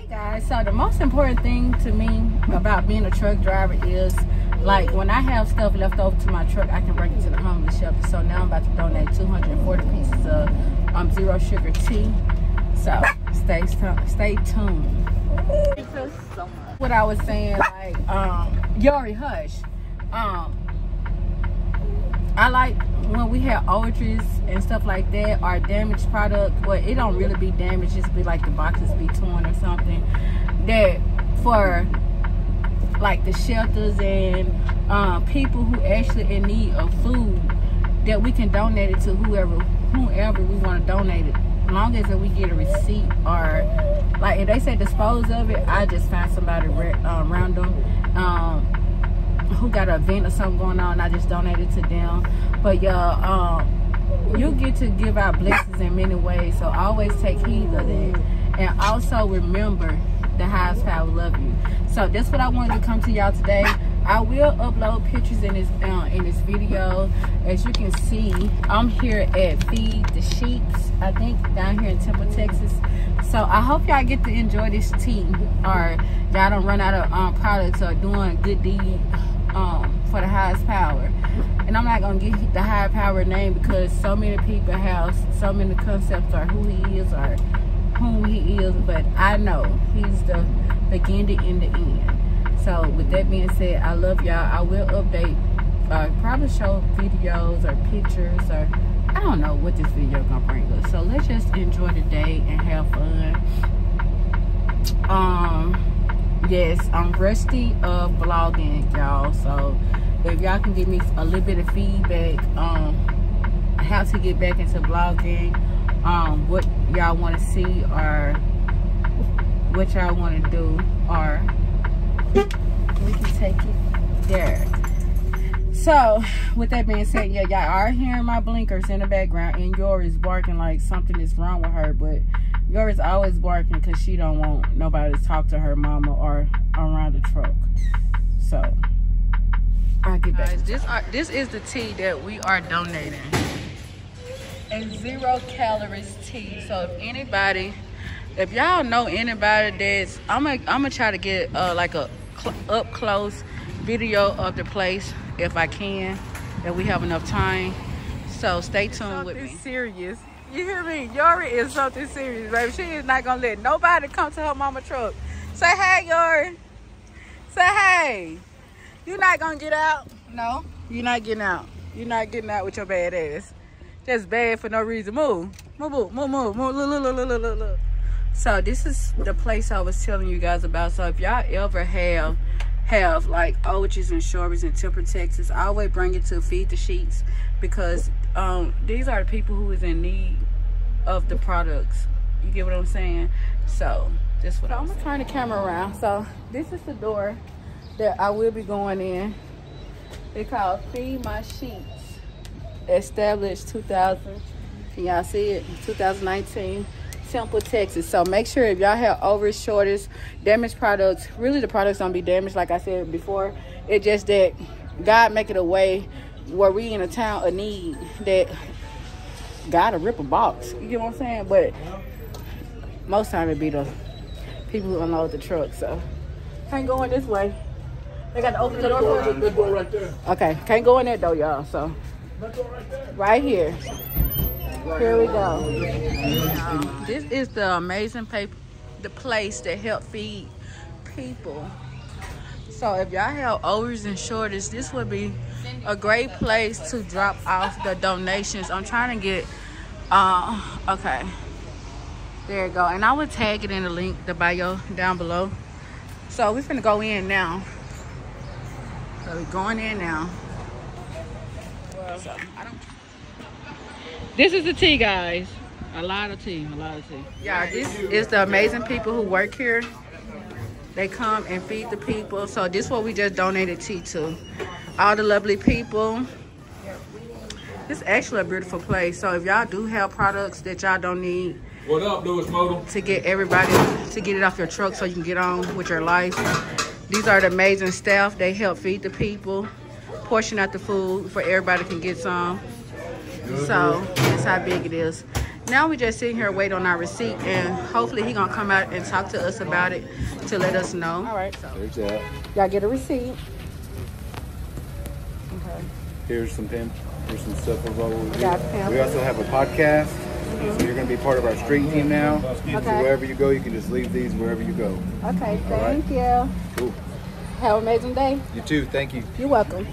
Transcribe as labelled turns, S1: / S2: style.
S1: Hey guys, so the most important thing to me about being a truck driver is like when I have stuff left over to my truck, I can bring it to the homeless shelter. So now I'm about to donate 240 pieces of um, zero sugar tea. So stay stay tuned. What I was saying, like um, Yori Hush, um, I like when we have overages and stuff like that or damaged product well it don't really be damaged just be like the boxes be torn or something. That for like the shelters and um, people who actually in need of food that we can donate it to whoever whoever we want to donate it. As long as we get a receipt or like if they say dispose of it i just find somebody um, random. Um, who got an event or something going on i just donated to them. But y'all um you get to give out blessings in many ways so always take heed of that. And also remember the highest power love you. So that's what i wanted to come to y'all today. I will upload pictures in this uh, in this video. As you can see i'm here at feed the sheeps i think down here in temple texas. So i hope y'all get to enjoy this tea or y'all don't run out of um, products or doing good deed um, for the highest power. And I'm not gonna give the high power name because so many people have so many concepts or who he is or who he is, but I know he's the beginning and the end. So with that being said, I love y'all. I will update, uh, probably show videos or pictures or I don't know what this video gonna bring us. So let's just enjoy the day and have fun. Um yes i'm rusty of vlogging y'all. So if y'all can give me a little bit of feedback um how to get back into vlogging um what y'all want to see or what y'all want to do or we can take it there. So with that being said yeah y'all are hearing my blinkers in the background and Yori's barking like something is wrong with her but Yori's always barking because she don't want nobody to talk to her mama or around the truck. So I'll get back. Guys, this are this is the tea that we are donating. And zero calories tea. So if anybody, if y'all know anybody that's, I'm gonna I'm gonna try to get uh, like a up close video of the place if I can, if we have enough time. So stay tuned Something with me. serious. You hear me? Yori is something serious, baby. She is not gonna let nobody come to her mama truck. Say hey, Yori. Say hey. You not gonna get out? No. You're not getting out. You're not getting out with your bad ass. Just bad for no reason. Move. Move, move, move, move. move. Look, look, look, look, look, look. So this is the place I was telling you guys about. So if y'all ever have have like Oaches and Shorties and Temple, Texas, I always bring it to Feed the Sheets because um, these are the people who is in need of the products. You get what I'm saying? So this what so I'm, I'm gonna turn the camera around. So this is the door that I will be going in. They call Feed My Sheeps. Established 2000. Can y'all see it? 2019. Temple, Texas. So make sure if y'all have over shortest damaged products, really the products don't be damaged like I said before. It's just that God make it a way where we in a town of need that gotta rip a box. You get what I'm saying? But most time it be the people who unload the truck. So can't go in this way. They got to open the door for you. door right there. Okay, can't go in that door, y'all. So right here. Here we go. This is the amazing paper, the place that help feed people. So if y'all have overs and shortage, this would be a great place to drop off the donations. I'm trying to get, uh, okay. There you go. And I will tag it in the link, the bio down below. So we're gonna go in now. So we're going in now. So, this is the tea, guys. A lot of tea, a lot of tea. Yeah, this is the amazing people who work here. They come and feed the people. So this is what we just donated tea to all the lovely people. It's actually a beautiful place. So if y'all do have products that y'all don't need,
S2: what up, Lewis Motor?
S1: To get everybody to get it off your truck so you can get on with your life. These are the amazing staff. They help feed the people, portion out the food for everybody can get some. So that's how big it is. now we just sitting here waiting on our receipt, and hopefully he gonna come out and talk to us about it to let us know. All right, so
S2: There's that.
S1: y'all get a receipt. Okay.
S2: Here's some pin. Here's some stuff of what we
S1: Got
S2: do.
S1: pamphlet.
S2: We also have a podcast. Mm-hmm. So you're going to be part of our street team now.
S1: Okay.
S2: So wherever you go, you can just leave these wherever you go.
S1: Okay,
S2: All right.
S1: thank you.
S2: Cool.
S1: Have an amazing day.
S2: You too. Thank you.
S1: You're welcome.